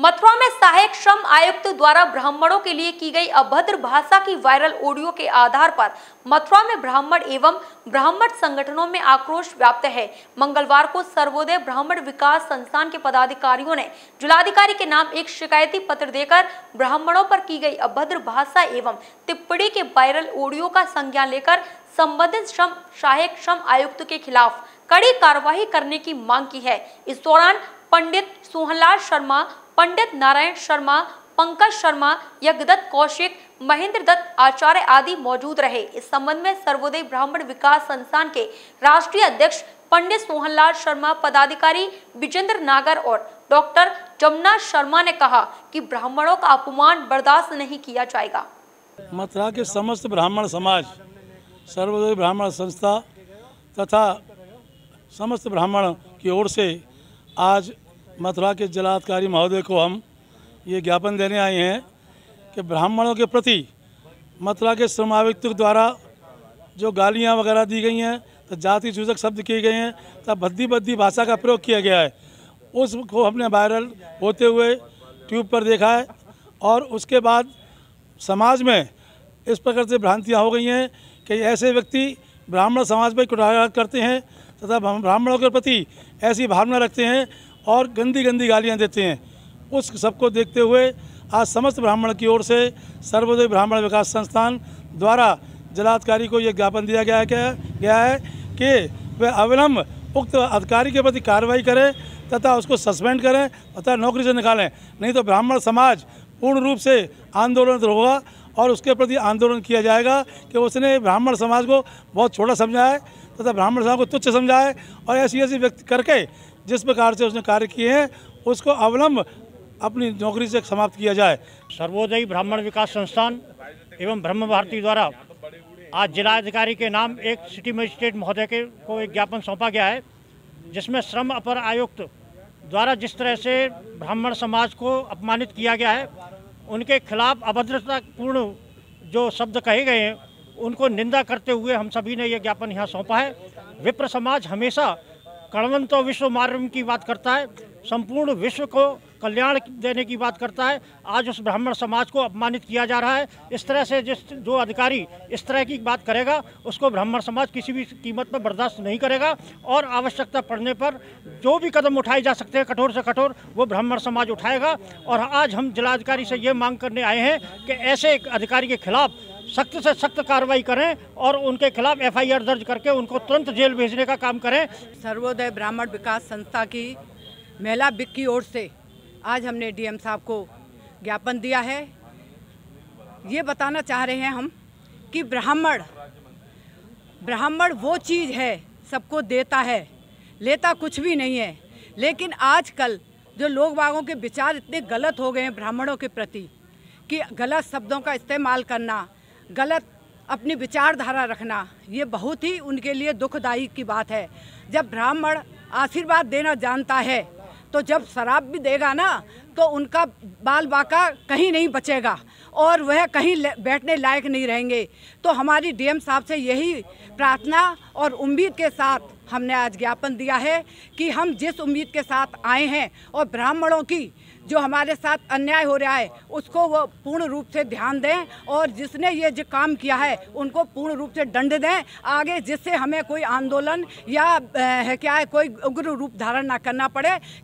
मथुरा में सहायक श्रम आयुक्त द्वारा ब्राह्मणों के लिए की गई अभद्र भाषा की वायरल ऑडियो के आधार पर मथुरा में ब्राह्मण एवं ब्राह्मण संगठनों में आक्रोश व्याप्त है। मंगलवार को सर्वोदय ब्राह्मण विकास संस्थान के पदाधिकारियों ने जिलाधिकारी के नाम एक शिकायती पत्र देकर ब्राह्मणों पर की गई अभद्र भाषा एवं टिप्पणी के वायरल ऑडियो का संज्ञान लेकर संबंधित श्रम सहायक श्रम आयुक्त के खिलाफ कड़ी कार्रवाई करने की मांग की है। इस दौरान पंडित सोहनलाल शर्मा, पंडित नारायण शर्मा, पंकज शर्मा, यज्ञदत्त कौशिक, महेंद्र दत्त आचार्य आदि मौजूद रहे। इस संबंध में सर्वोदय ब्राह्मण विकास संस्थान के राष्ट्रीय अध्यक्ष पंडित सोहनलाल शर्मा, पदाधिकारी विजेंद्र नागर और डॉक्टर जमुना शर्मा ने कहा कि ब्राह्मणों का अपमान बर्दाश्त नहीं किया जाएगा। मथुरा के समस्त ब्राह्मण समाज, सर्वोदय ब्राह्मण संस्था तथा समस्त ब्राह्मण की ओर से आज मथुरा के जिलाधिकारी महोदय को हम ये ज्ञापन देने आए हैं कि ब्राह्मणों के प्रति मथुरा के श्रम आयुक्त द्वारा जो गालियाँ वगैरह दी गई हैं तो जाति सूचक शब्द किए गए हैं तब भद्दी भद्दी भाषा का प्रयोग किया गया है। उसको हमने वायरल होते हुए ट्यूब पर देखा है और उसके बाद समाज में इस प्रकार से भ्रांतियाँ हो गई हैं कि ऐसे व्यक्ति ब्राह्मण समाज पर कुटाघात करते हैं, तथा ब्राह्मणों के प्रति ऐसी भावना रखते हैं और गंदी गंदी गालियाँ देते हैं। उस सबको देखते हुए आज समस्त ब्राह्मण की ओर से सर्वोदय ब्राह्मण विकास संस्थान द्वारा जिलाधिकारी को ये ज्ञापन दिया गया गया है कि वे अविलंब उक्त अधिकारी के प्रति कार्रवाई करें तथा उसको सस्पेंड करें तथा नौकरी से निकालें। नहीं तो ब्राह्मण समाज पूर्ण रूप से आंदोलन होगा और उसके प्रति आंदोलन किया जाएगा कि उसने ब्राह्मण समाज को बहुत छोटा समझा है तथा ब्राह्मण समाज को तुच्छ समझा है और ऐसी ऐसी व्यक्ति करके जिस प्रकार से उसने कार्य किए हैं, उसको अवलंब अपनी नौकरी से समाप्त किया जाए। सर्वोदयी ब्राह्मण विकास संस्थान एवं ब्रह्म भारती द्वारा आज जिलाधिकारी के नाम एक सिटी मजिस्ट्रेट महोदय के को एक ज्ञापन सौंपा गया है, जिसमें श्रम अपर आयुक्त द्वारा जिस तरह से ब्राह्मण समाज को अपमानित किया गया है, उनके खिलाफ अभद्रतापूर्ण जो शब्द कहे गए हैं, उनको निंदा करते हुए हम सभी ने यह ज्ञापन यहाँ सौंपा है। विप्र समाज हमेशा कणवंत विश्व मार्ग की बात करता है, संपूर्ण विश्व को कल्याण देने की बात करता है। आज उस ब्राह्मण समाज को अपमानित किया जा रहा है। इस तरह से जिस जो अधिकारी इस तरह की बात करेगा, उसको ब्राह्मण समाज किसी भी कीमत पर बर्दाश्त नहीं करेगा और आवश्यकता पड़ने पर जो भी कदम उठाए जा सकते हैं, कठोर से कठोर, वो ब्राह्मण समाज उठाएगा। और आज हम जिलाधिकारी से ये मांग करने आए हैं कि ऐसे अधिकारी के खिलाफ सख्त से सख्त कार्रवाई करें और उनके खिलाफ एफआईआर दर्ज करके उनको तुरंत जेल भेजने का काम करें। सर्वोदय ब्राह्मण विकास संस्था की महिला बिक की ओर से आज हमने डीएम साहब को ज्ञापन दिया है। ये बताना चाह रहे हैं हम कि ब्राह्मण ब्राह्मण वो चीज़ है, सबको देता है, लेता कुछ भी नहीं है। लेकिन आजकल जो लोग बागों के विचार इतने गलत हो गए हैं ब्राह्मणों के प्रति कि गलत शब्दों का इस्तेमाल करना गलत अपनी विचारधारा रखना, ये बहुत ही उनके लिए दुखदायी की बात है। जब ब्राह्मण आशीर्वाद देना जानता है तो जब शराब भी देगा ना तो उनका बाल बाका कहीं नहीं बचेगा और वह कहीं बैठने लायक नहीं रहेंगे। तो हमारी डीएम साहब से यही प्रार्थना और उम्मीद के साथ हमने आज ज्ञापन दिया है कि हम जिस उम्मीद के साथ आए हैं और ब्राह्मणों की जो हमारे साथ अन्याय हो रहा है, उसको वो पूर्ण रूप से ध्यान दें और जिसने ये जो काम किया है, उनको पूर्ण रूप से दंड दें। आगे जिससे हमें कोई आंदोलन या है क्या है, कोई उग्र रूप धारण ना करना पड़े।